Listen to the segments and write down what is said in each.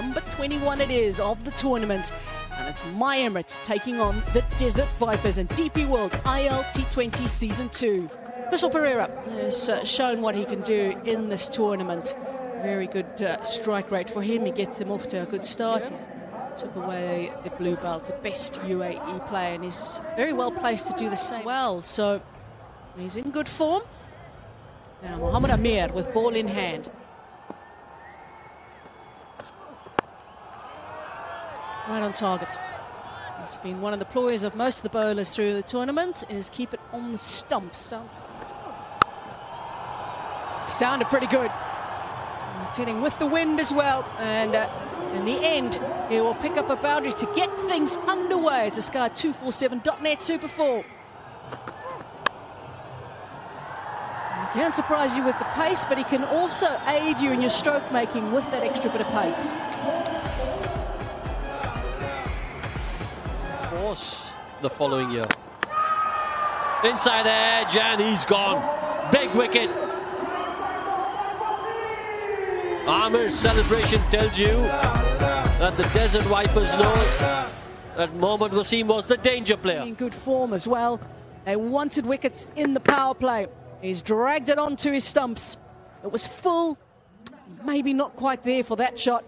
Number 21 it is of the tournament. And it's MI Emirates taking on the Desert Vipers and DP World ILT20 Season 2. Kusal Perera has uh, shown what he can do in this tournament. Very good uh, strike rate for him. He gets him off to a good start. He took away the blue belt, the best UAE player, and he's very well placed to do the same well. So he's in good form. Now Mohamed Amir with ball in hand. Right on target. It's been one of the ploys of most of the bowlers through the tournament is keep it on the stumps. Sounds sounded pretty good. It's hitting with the wind as well, and uh, in the end, he will pick up a boundary to get things underway. It's a Sky247.net Super 4. He can surprise you with the pace, but he can also aid you in your stroke making with that extra bit of pace. Course the following year. Inside edge and he's gone. Big wicket. Amir's celebration tells you that the Desert Vipers know that Muhammad Waseem was the danger player. In good form as well. They wanted wickets in the power play. He's dragged it onto his stumps. It was full, maybe not quite there for that shot.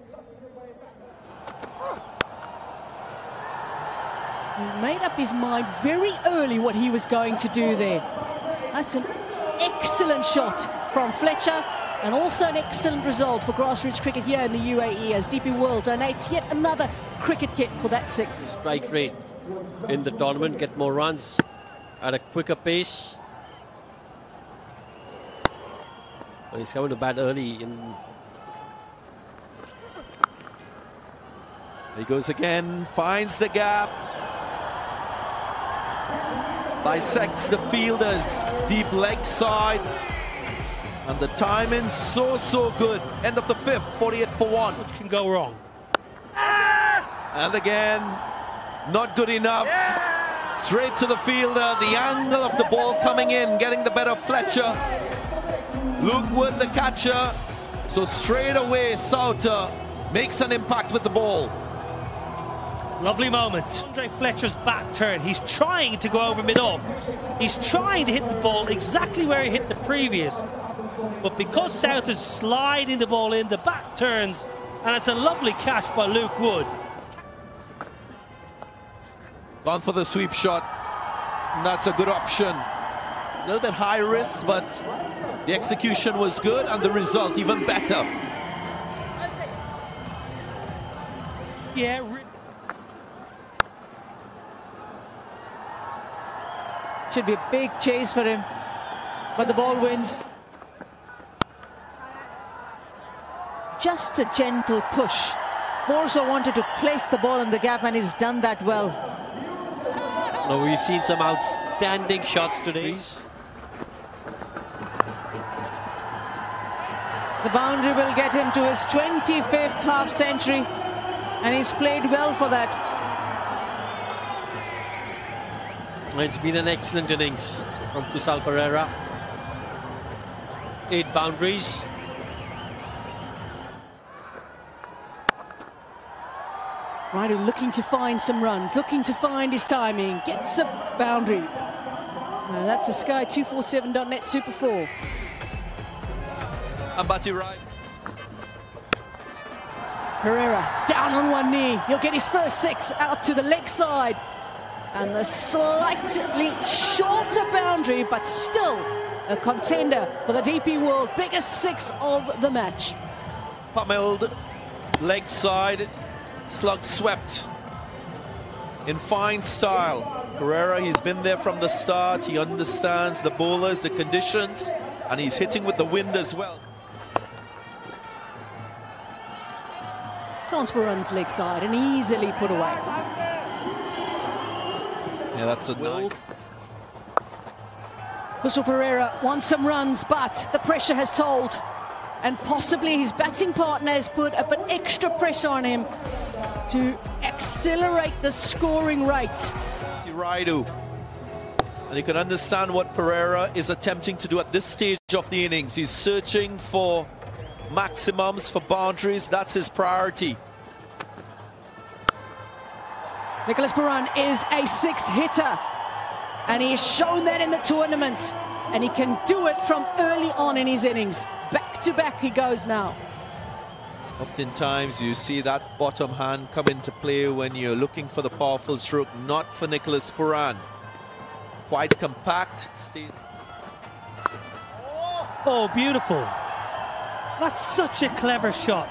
He made up his mind very early what he was going to do there. That's an excellent shot from Fletcher and also an excellent result for grassroots cricket here in the UAE as DP World donates yet another cricket kit for that six. Strike rate in the tournament, get more runs at a quicker pace. Well, he's coming to bat early in He goes again, finds the gap, dissects the fielders, deep leg side. And the timing so, so good. End of the fifth, 48 for one. What can go wrong? Ah! And again, not good enough. Straight to the fielder, the angle of the ball coming in, getting the better Fletcher. Luke Wood, the catcher. So straight away, Sauter makes an impact with the ball. Lovely moment. Andre Fletcher's back turn. He's trying to go over mid-off. He's trying to hit the ball exactly where he hit the previous. But because South is sliding the ball in, the back turns, and it's a lovely catch by Luke Wood. Gone for the sweep shot. And that's a good option. A little bit high risk, but the execution was good and the result even better. Yeah. Should be a big chase for him, but the ball wins. Just a gentle push. Borso wanted to place the ball in the gap and he's done that well. No, we've seen some outstanding shots today. The boundary will get him to his 25th half century and he's played well for that. It's been an excellent innings from Kusal Perera. Eight boundaries. Ryder looking to find some runs, looking to find his timing, gets a boundary. Now that's a Sky247.net Super 4. Ambati right. Perera down on one knee. He'll get his first six out to the leg side. And the slightly shorter boundary, but still a contender for the DP World biggest six of the match. Pummeled, leg side, slug swept in fine style. Perera, he's been there from the start. He understands the bowlers, the conditions, and he's hitting with the wind as well. Chance for runs leg side and easily put away. Yeah, that's a nice. Kusal Perera wants some runs, but the pressure has told. And possibly his batting partner has put a bit extra pressure on him to accelerate the scoring rate. Rayudu. And you can understand what Perera is attempting to do at this stage of the innings. He's searching for maximums, for boundaries. That's his priority. Nicholas Pooran is a six hitter, and he has shown that in the tournament, and he can do it from early on in his innings. Back to back he goes now. Oftentimes you see that bottom hand come into play when you're looking for the powerful stroke, not for Nicholas Pooran. Quite compact. Oh, beautiful. That's such a clever shot.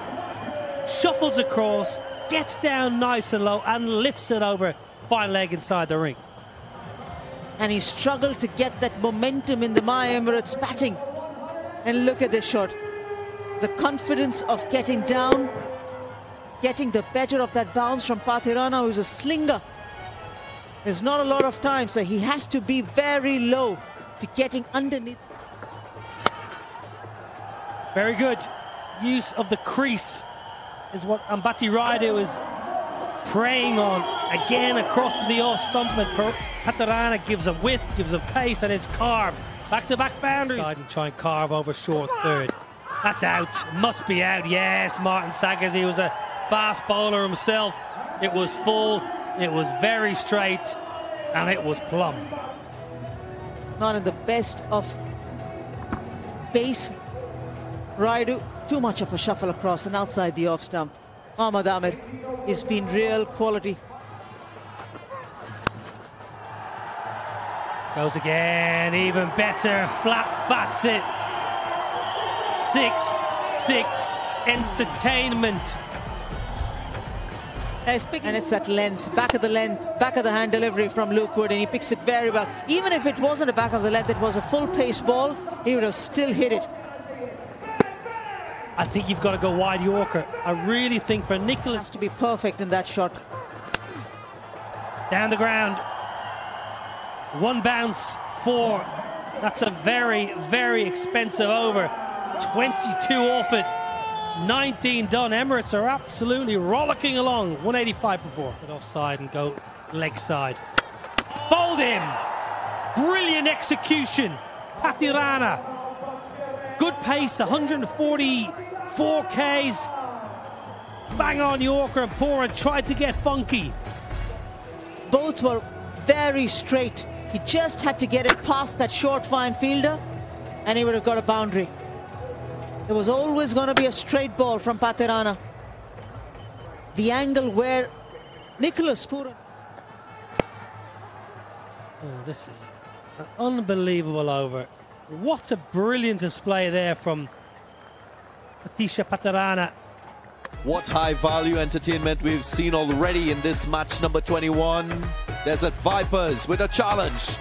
Shuffles across, gets down nice and low, and lifts it over fine leg inside the ring. And he struggled to get that momentum in the MI Emirates batting. And look at this shot the confidence of getting down, getting the better of that bounce from Pathirana, who's a slinger. There's not a lot of time, so he has to be very low to getting underneath. Very good. Use of the crease is what Ambati Rayudu is preying on. Again across the off stump, but Pathirana gives a width, gives a pace, and it's carved. Back-to-back -back boundaries. Side and try and carve over short third. That's out. Must be out. Yes, Martin Saggers. He was a fast bowler himself. It was full. It was very straight. And it was plumb. Not in the best of base. Rayudu, too much of a shuffle across and outside the off stump. Ahmad Ahmed has been real quality. Goes again, even better. Flat bats it. 6-6 entertainment. Uh, and it's at length, back of the length, back of the hand delivery from Luke Wood, and he picks it very well. Even if it wasn't a back of the length, it was a full pace ball, he would have still hit it. I think you've got to go wide Yorker. I really think for Nicholas... Has to be perfect in that shot. Down the ground. One bounce, four. That's a very, very expensive over. 22 off it. 19 done. Emirates are absolutely rollicking along. 185 for four. Get offside and go leg side. Fold him. Brilliant execution. Pathirana. Good pace, 140 4Ks. Bang on Yorker and Pora tried to get funky. Both were very straight. He just had to get it past that short fine fielder and he would have got a boundary. It was always going to be a straight ball from Pathirana. The angle where Nicholas Pooran. Oh, this is an unbelievable over. What a brilliant display there from Matheesha Pathirana. What high value entertainment we've seen already in this match number 21. Desert Vipers with a challenge.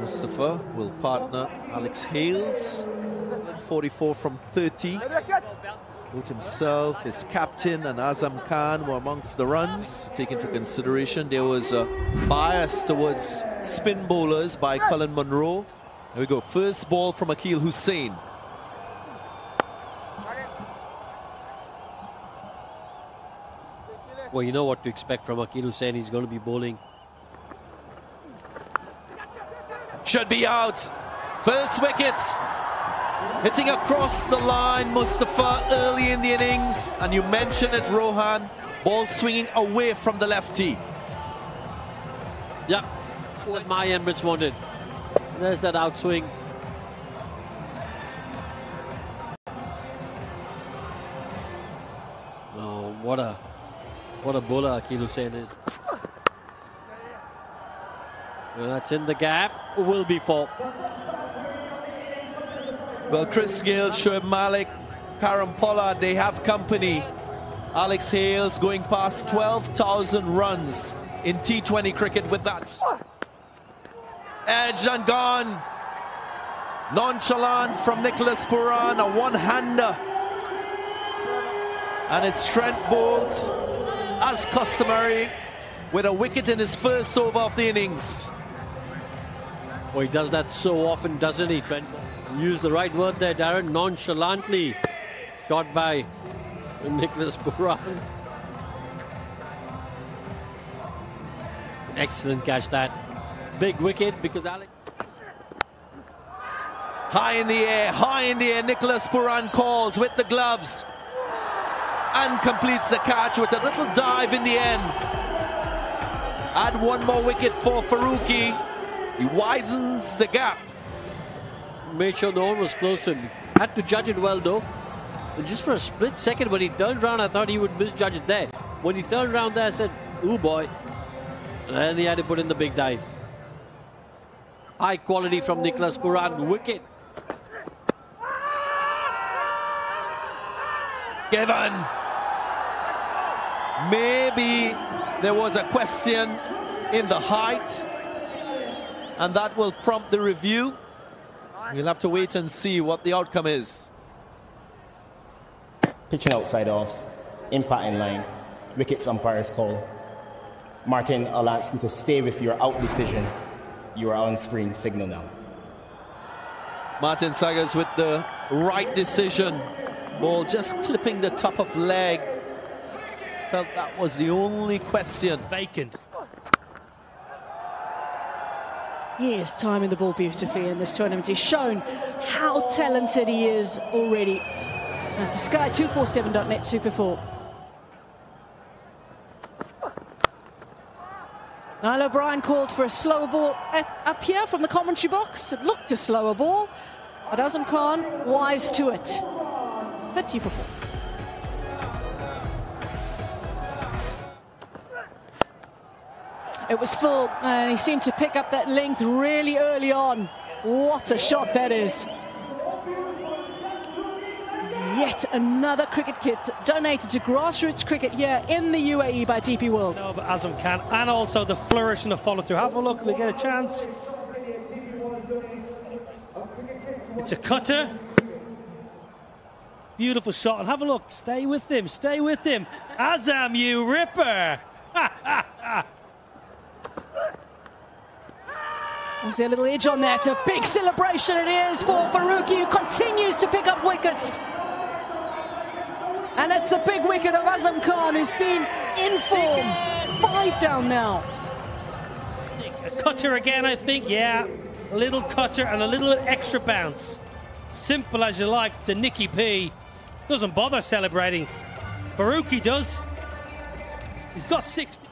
Mustafa will partner Alex Hales. 44 from 30. Both himself, his captain, and Azam Khan were amongst the runs. Take into consideration there was a bias towards spin bowlers by Colin Munro. Here we go. First ball from Akeal Hosein. Well, you know what to expect from Akeal Hosein. He's going to be bowling should be out. First wicket. Hitting across the line, Mustafa, early in the innings. And you mentioned it, Rohan. Ball swinging away from the lefty. Yeah, what MI Emirates wanted. There's that outswing. Oh, what a what a bowler Akeal Hosein is. That's in the gap. Will be four. Well, Chris Gayle, Shoaib Malik, Kieron Pollard, they have company. Alex Hales going past 12,000 runs in T20 cricket with that. Edge and gone. Nonchalant from Nicholas Pooran, a one-hander. And it's Trent Boult, as customary, with a wicket in his first over of the innings. Well, he does that so often, doesn't he, Trent? Use the right word there, Darren. Nonchalantly got by Nicholas Pooran. Excellent catch that. Big wicket because Alex. High in the air, high in the air. Nicholas Pooran calls with the gloves. And completes the catch with a little dive in the end. Add one more wicket for Farooqui. He widens the gap. Made sure no one was close to him. Had to judge it well though. And just for a split second when he turned around, I thought he would misjudge it there. When he turned around there, I said, ooh boy. And then he had to put in the big dive. High quality from Nicholas Pooran. Wicket. Given. Maybe there was a question in the height, and that will prompt the review. We'll have to wait and see what the outcome is. Pitching outside off, impact in line, wickets umpire's call. Martin, I'll ask you to stay with your out decision. You are on screen signal now. Martin Saggers with the right decision. Ball just clipping the top of leg. Felt that was the only question. Vacant. He is timing the ball beautifully in this tournament. He's shown how talented he is already. That's a Sky247.net Super 4. Niall O'Brien called for a slower ball up here from the commentary box. It looked a slower ball, but Azam Khan wise to it. 30 for 4. It was full, and he seemed to pick up that length really early on. What a shot that is. Yet another cricket kit donated to grassroots cricket here in the UAE by DP World. No, but Azam Khan, and also the flourish and the follow through. Have a look, we get a chance. It's a cutter. Beautiful shot, and have a look. Stay with him, stay with him. Azam, you ripper! A little edge on that. A big celebration it is for Farooqui, who continues to pick up wickets. And it's the big wicket of Azam Khan, who's been in form. Five down now. Cutter again, I think. Yeah, a little cutter and a little extra bounce. Simple as you like to Nicky P. Doesn't bother celebrating. Farooqui does. He's got 60.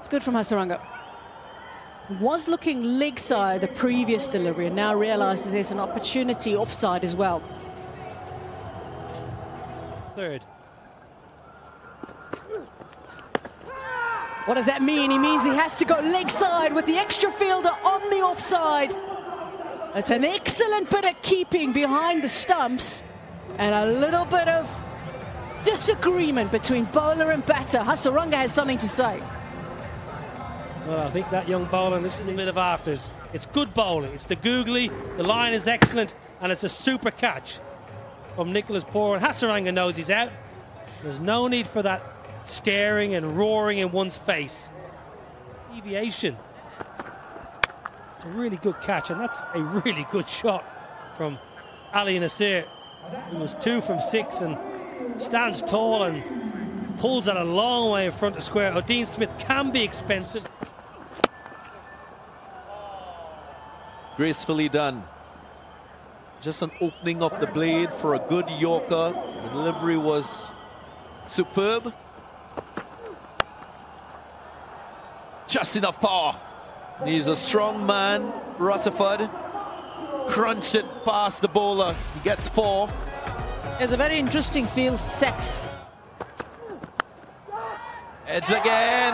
It's good from Hasaranga. Was looking leg side the previous delivery and now realizes there's an opportunity offside as well. Third. What does that mean? He means he has to go leg side with the extra fielder on the offside. It's an excellent bit of keeping behind the stumps and a little bit of disagreement between bowler and batter. Hasaranga has something to say. Well, I think that young bowler, is a bit of afters. It's good bowling. It's the googly. The line is excellent, and it's a super catch from Nicholas Pooran. Hasaranga knows he's out. There's no need for that staring and roaring in one's face. Deviation. It's a really good catch, and that's a really good shot from Ali Nasir, who was two from six and stands tall and pulls that a long way in front of square. Odean Smith can be expensive. Gracefully done. Just an opening of the blade for a good Yorker. The delivery was superb. Just enough power. He's a strong man, Rutherford. Crunch it past the bowler. He gets four. It's a very interesting field set. Edge again.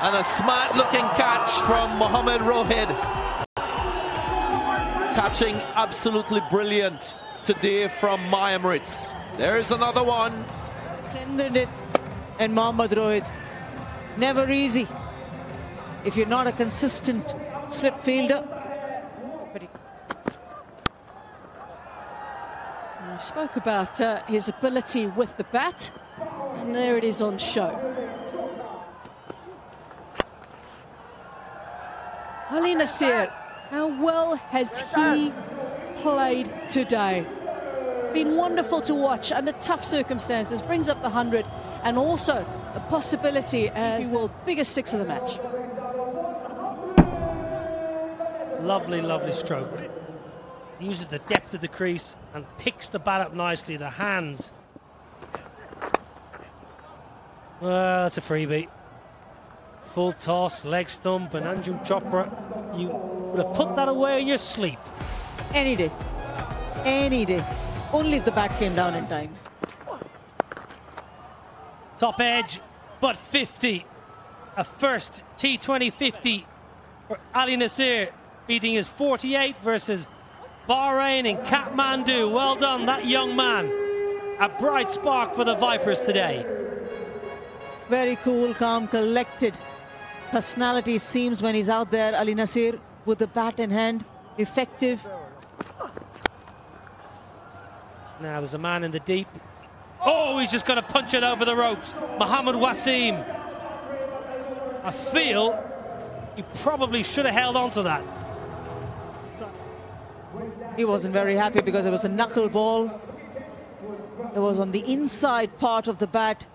And a smart looking catch from Mohamed Rohid. Catching absolutely brilliant today from MI Emirates. There is another one. Strengthened it. And Mohammad Rohid. Never easy. If you're not a consistent slip fielder. But he Spoke about uh, his ability with the bat, and there it is on show. Ali Nasir, how well has he played today? Been wonderful to watch under tough circumstances, brings up the 100, and also a possibility as the biggest six of the match. Lovely, lovely stroke. Uses the depth of the crease and picks the bat up nicely. The hands. Well, that's a freebie. Full toss, leg stump, and Anjum Chopra. You would have put that away in your sleep. Any day. Any day. Only if the bat came down in time. Top edge, but 50. A first T20 50 for Ali Nasir, beating his 48 versus Bahrain in Kathmandu. Well done, that young man. A bright spark for the Vipers today. Very cool, calm, collected personality seems when he's out there. Ali Nasir with the bat in hand, effective. Now there's a man in the deep. Oh, he's just going to punch it over the ropes. Muhammad Waseem. I feel he probably should have held on to that. He wasn't very happy because it was a knuckle ball. It was on the inside part of the bat.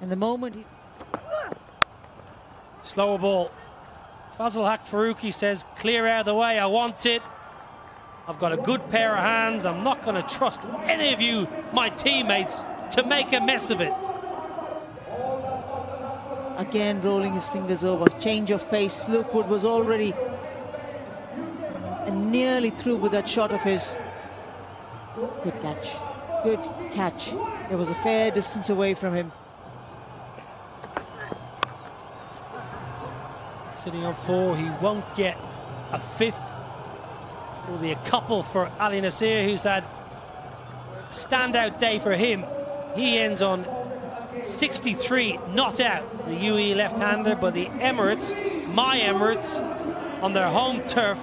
And the moment he... Slower ball. Fazalhaq Farooqui says, clear out of the way, I want it. I've got a good pair of hands. I'm not going to trust any of you, my teammates, to make a mess of it. Again, rolling his fingers over. Change of pace. Luke Wood was already nearly through with that shot of his. Good catch. Good catch. It was a fair distance away from him. Sitting on four, he won't get a fifth will be a couple for Ali Nasir, who's had standout day for him. He ends on 63 not out, the UAE left-hander, but the Emirates, MI Emirates, on their home turf,